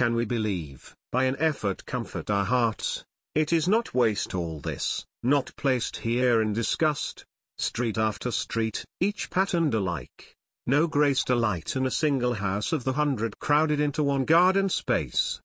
can we believe, by an effort comfort our hearts, it is not waste all this, not placed here in disgust, street after street, each patterned alike, no grace delight in a single house of the hundred crowded into one garden space.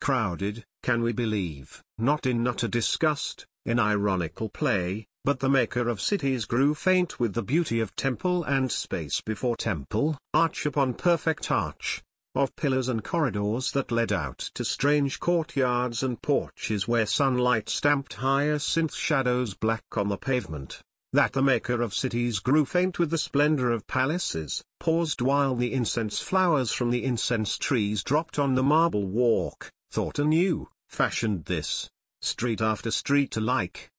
Crowded, can we believe, not in utter disgust, in ironical play, but the maker of cities grew faint with the beauty of temple and space before temple, arch upon perfect arch, of pillars and corridors that led out to strange courtyards and porches where sunlight stamped hyacinth shadows black on the pavement, that the maker of cities grew faint with the splendor of palaces, paused while the incense flowers from the incense trees dropped on the marble walk, thought anew, fashioned this, street after street alike.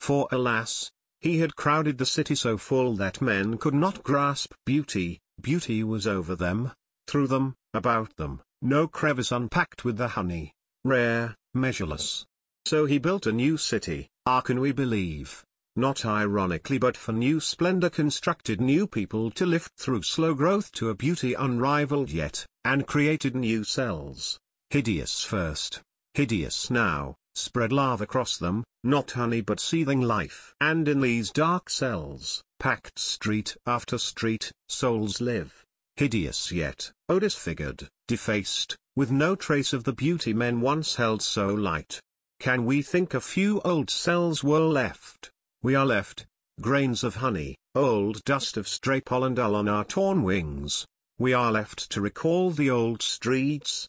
For alas, he had crowded the city so full that men could not grasp beauty, beauty was over them, through them, about them, no crevice unpacked with the honey, rare, measureless. So he built a new city, ah can we believe, not ironically but for new splendor constructed new people to lift through slow growth to a beauty unrivaled yet, and created new cells, hideous first, hideous now, spread love across them, not honey but seething life. And in these dark cells, packed street after street, souls live, hideous yet, disfigured, defaced, with no trace of the beauty men once held so light. Can we think a few old cells were left? We are left, grains of honey, old dust of stray pollen dull on our torn wings. We are left to recall the old streets.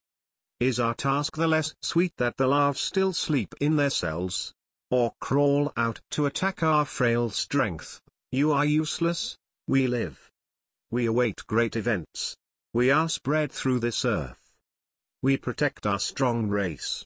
Is our task the less sweet that the larvae still sleep in their cells? Or crawl out to attack our frail strength? You are useless, we live. We await great events. We are spread through this earth. We protect our strong race.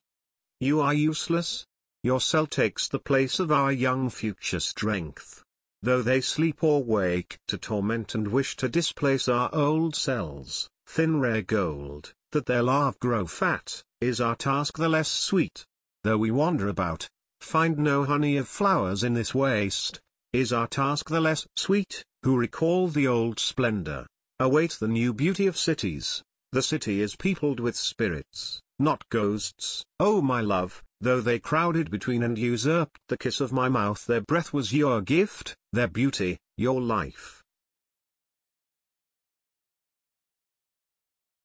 You are useless, your cell takes the place of our young future strength. Though they sleep or wake to torment and wish to displace our old cells, thin rare gold, that their larvae grow fat, is our task the less sweet. Though we wander about, find no honey of flowers in this waste, is our task the less sweet, who recall the old splendor, await the new beauty of cities. The city is peopled with spirits, not ghosts. Oh my love, Though they crowded between and usurped the kiss of my mouth their breath was your gift, their beauty, your life.